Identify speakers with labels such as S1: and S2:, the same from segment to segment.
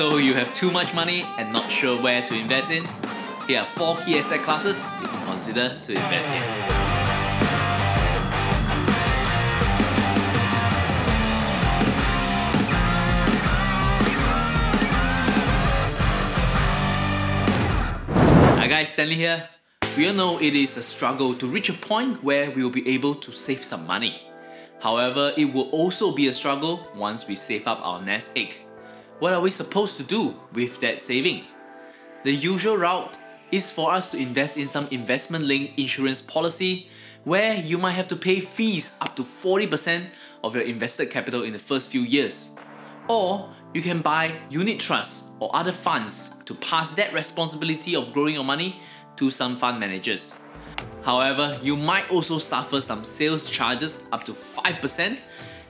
S1: So you have too much money and not sure where to invest in? Here are 4 key asset classes you can consider to invest in. Hi guys, Stanley here. We all know it is a struggle to reach a point where we will be able to save some money. However, it will also be a struggle once we save up our nest egg. What are we supposed to do with that saving? The usual route is for us to invest in some investment linked insurance policy where you might have to pay fees up to 40% of your invested capital in the first few years. Or you can buy unit trusts or other funds to pass that responsibility of growing your money to some fund managers. However, you might also suffer some sales charges up to 5%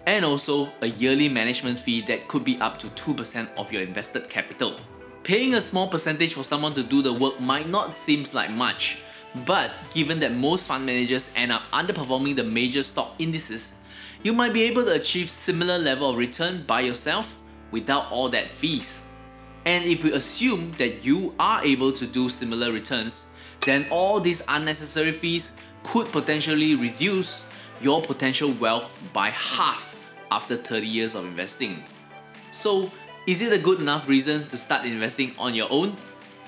S1: and also a yearly management fee that could be up to 2% of your invested capital. Paying a small percentage for someone to do the work might not seem like much, but given that most fund managers end up underperforming the major stock indices, you might be able to achieve similar level of return by yourself without all that fees. And if we assume that you are able to do similar returns, then all these unnecessary fees could potentially reduce your potential wealth by half after 30 years of investing. So, is it a good enough reason to start investing on your own?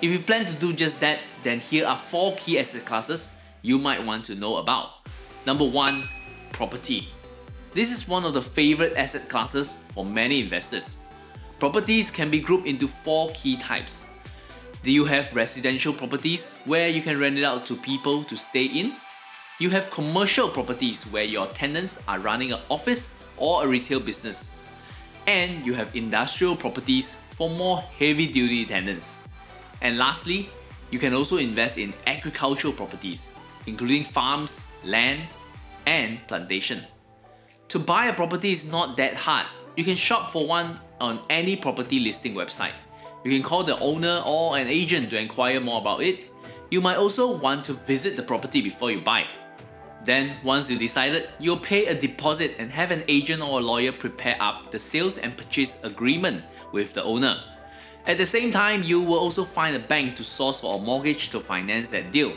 S1: If you plan to do just that, then here are 4 key asset classes you might want to know about. Number 1. Property. This is one of the favorite asset classes for many investors. Properties can be grouped into 4 key types. Do you have residential properties where you can rent it out to people to stay in? You have commercial properties where your tenants are running an office or a retail business. And you have industrial properties for more heavy duty tenants. And lastly, you can also invest in agricultural properties, including farms, lands, and plantation. To buy a property is not that hard. You can shop for one on any property listing website. You can call the owner or an agent to inquire more about it. You might also want to visit the property before you buy. Then, once you decided, you'll pay a deposit and have an agent or a lawyer prepare up the sales and purchase agreement with the owner. At the same time, you will also find a bank to source for a mortgage to finance that deal.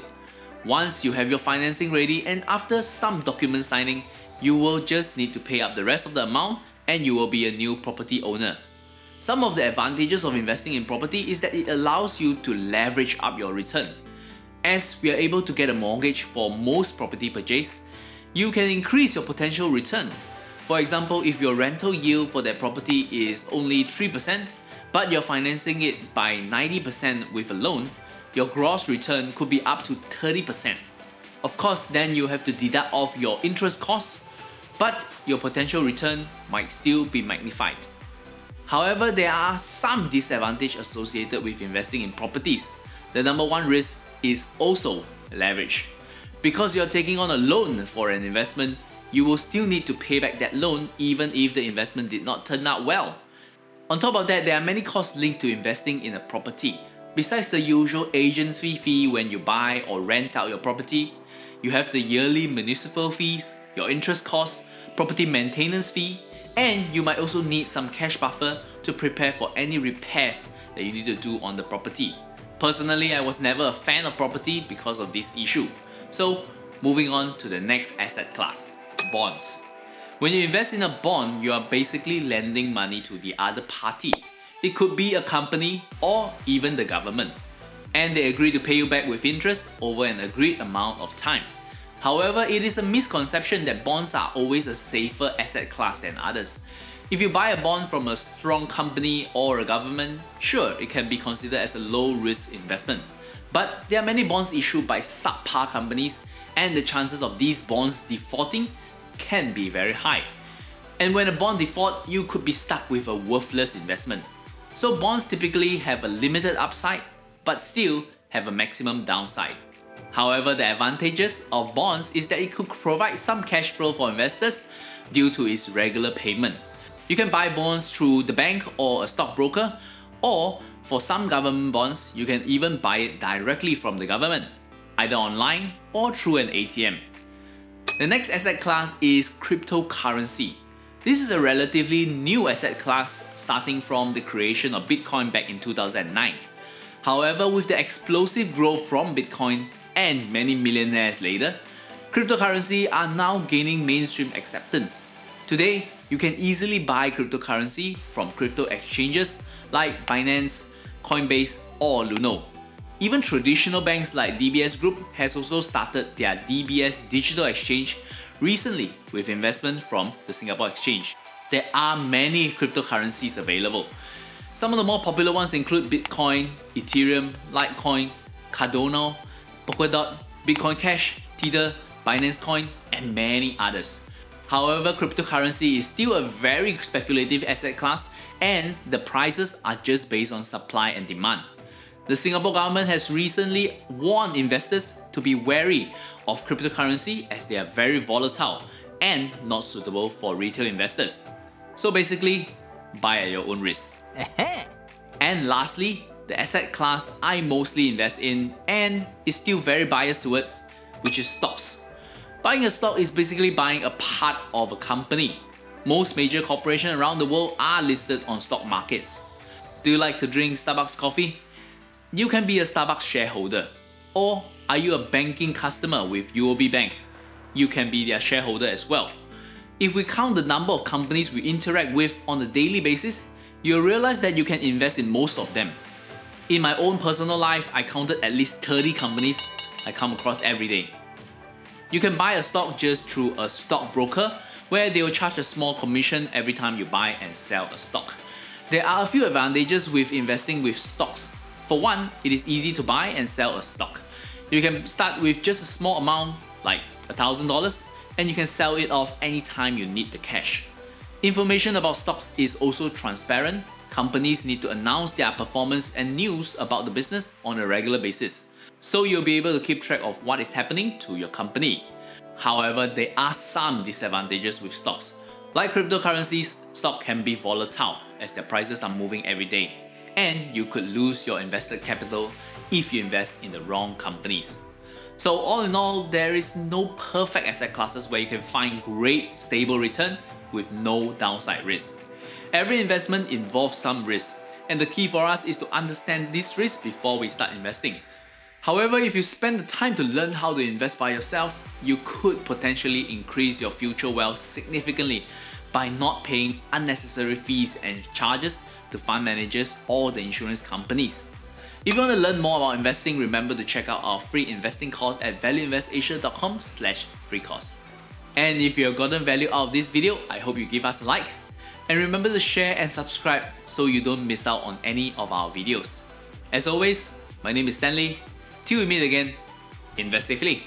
S1: Once you have your financing ready and after some document signing, you will just need to pay up the rest of the amount and you will be a new property owner. Some of the advantages of investing in property is that it allows you to leverage up your return. As we are able to get a mortgage for most property purchase, you can increase your potential return. For example, if your rental yield for that property is only 3%, but you're financing it by 90% with a loan, your gross return could be up to 30%. Of course, then you have to deduct off your interest costs but your potential return might still be magnified. However, there are some disadvantages associated with investing in properties. The number one risk is also leverage. Because you're taking on a loan for an investment, you will still need to pay back that loan even if the investment did not turn out well. On top of that, there are many costs linked to investing in a property. Besides the usual agency fee when you buy or rent out your property, you have the yearly municipal fees, your interest costs, property maintenance fee, and you might also need some cash buffer to prepare for any repairs that you need to do on the property. Personally, I was never a fan of property because of this issue. So, moving on to the next asset class, bonds. When you invest in a bond, you are basically lending money to the other party. It could be a company or even the government. And they agree to pay you back with interest over an agreed amount of time. However, it is a misconception that bonds are always a safer asset class than others. If you buy a bond from a strong company or a government, sure, it can be considered as a low risk investment. But there are many bonds issued by subpar companies and the chances of these bonds defaulting can be very high. And when a bond default, you could be stuck with a worthless investment. So bonds typically have a limited upside, but still have a maximum downside. However, the advantages of bonds is that it could provide some cash flow for investors due to its regular payment. You can buy bonds through the bank or a stockbroker, or for some government bonds, you can even buy it directly from the government, either online or through an ATM. The next asset class is cryptocurrency. This is a relatively new asset class starting from the creation of Bitcoin back in 2009. However, with the explosive growth from Bitcoin and many millionaires later, cryptocurrency are now gaining mainstream acceptance. Today, you can easily buy cryptocurrency from crypto exchanges like Binance, Coinbase, or Luno. Even traditional banks like DBS Group has also started their DBS Digital Exchange recently with investment from the Singapore Exchange. There are many cryptocurrencies available. Some of the more popular ones include Bitcoin, Ethereum, Litecoin, Cardano, Polkadot, Bitcoin Cash, Tether, Binance Coin, and many others. However, cryptocurrency is still a very speculative asset class and the prices are just based on supply and demand. The Singapore government has recently warned investors to be wary of cryptocurrency as they are very volatile and not suitable for retail investors. So basically, buy at your own risk. and lastly, the asset class I mostly invest in and is still very biased towards, which is stocks. Buying a stock is basically buying a part of a company. Most major corporations around the world are listed on stock markets. Do you like to drink Starbucks coffee? You can be a Starbucks shareholder. Or are you a banking customer with UOB Bank? You can be their shareholder as well. If we count the number of companies we interact with on a daily basis, you'll realize that you can invest in most of them. In my own personal life, I counted at least 30 companies I come across every day. You can buy a stock just through a stockbroker where they will charge a small commission every time you buy and sell a stock. There are a few advantages with investing with stocks for one, it is easy to buy and sell a stock. You can start with just a small amount, like $1,000, and you can sell it off anytime you need the cash. Information about stocks is also transparent. Companies need to announce their performance and news about the business on a regular basis. So you'll be able to keep track of what is happening to your company. However, there are some disadvantages with stocks. Like cryptocurrencies, stock can be volatile as their prices are moving every day and you could lose your invested capital if you invest in the wrong companies. So all in all, there is no perfect asset classes where you can find great stable return with no downside risk. Every investment involves some risk, and the key for us is to understand this risk before we start investing. However, if you spend the time to learn how to invest by yourself, you could potentially increase your future wealth significantly by not paying unnecessary fees and charges to fund managers or the insurance companies. If you want to learn more about investing, remember to check out our free investing course at valueinvestasia.com slash free course. And if you have gotten value out of this video, I hope you give us a like. And remember to share and subscribe so you don't miss out on any of our videos. As always, my name is Stanley. Till we meet again, invest safely.